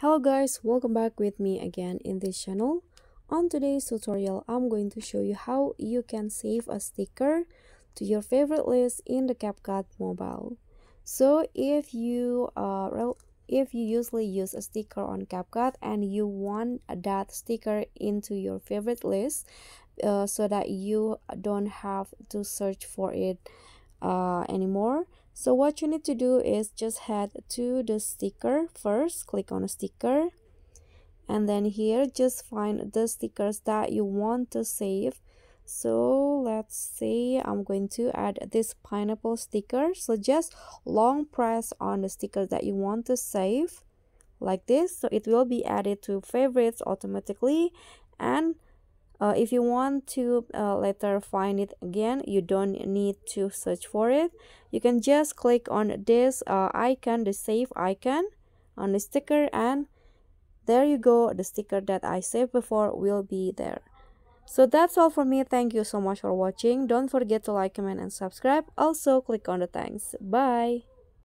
Hello guys, welcome back with me again in this channel. On today's tutorial, I'm going to show you how you can save a sticker to your favorite list in the CapCut mobile. So if you uh, if you usually use a sticker on CapCut and you want that sticker into your favorite list uh, so that you don't have to search for it uh, anymore so what you need to do is just head to the sticker first click on a sticker and then here just find the stickers that you want to save. So let's say i'm going to add this pineapple sticker. So just long press on the sticker that you want to save like this. So it will be added to favorites automatically and uh, if you want to uh, later find it again you don't need to search for it. You can just click on this uh, icon the save icon on the sticker and there you go. The sticker that i saved before will be there. So that's all for me. Thank you so much for watching. Don't forget to like comment and subscribe. Also click on the thanks. Bye